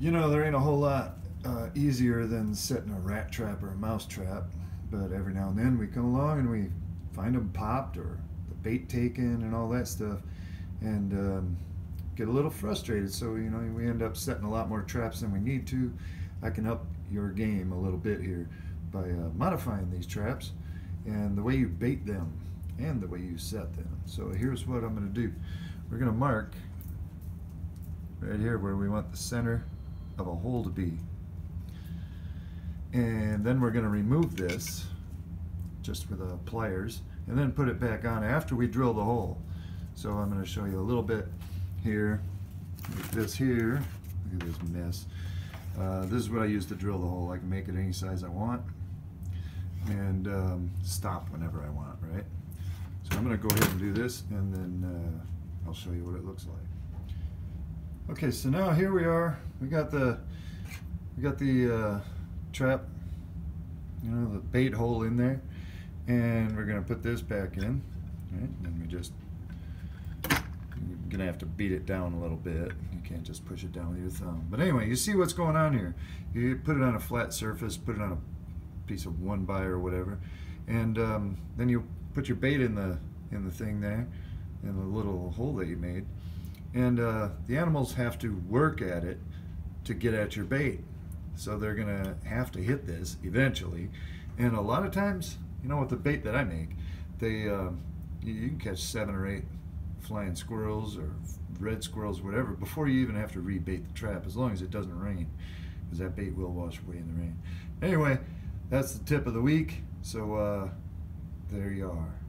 You know, there ain't a whole lot uh, easier than setting a rat trap or a mouse trap, but every now and then we come along and we find them popped or the bait taken and all that stuff, and um, get a little frustrated. So you know, we end up setting a lot more traps than we need to. I can up your game a little bit here by uh, modifying these traps and the way you bait them and the way you set them. So here's what I'm going to do. We're going to mark right here where we want the center of a hole to be. And then we're going to remove this just with the pliers and then put it back on after we drill the hole. So I'm going to show you a little bit here. Like this here. Look at this mess. Uh, this is what I use to drill the hole. I can make it any size I want and um, stop whenever I want, right? So I'm going to go ahead and do this and then uh, I'll show you what it looks like. Okay, so now here we are. We got the we got the uh, trap, you know, the bait hole in there, and we're going to put this back in. Right? And we just you're gonna have to beat it down a little bit. You can't just push it down with your thumb. But anyway, you see what's going on here. You put it on a flat surface, put it on a piece of one by or whatever, and um, then you put your bait in the in the thing there, in the little hole that you made, and uh, the animals have to work at it to get at your bait. So they're gonna have to hit this eventually, and a lot of times, you know, with the bait that I make, they uh, you, can catch seven or eight flying squirrels or red squirrels, whatever, before you even have to rebait the trap, as long as it doesn't rain, because that bait will wash away in the rain. Anyway, that's the tip of the week. So uh, there you are.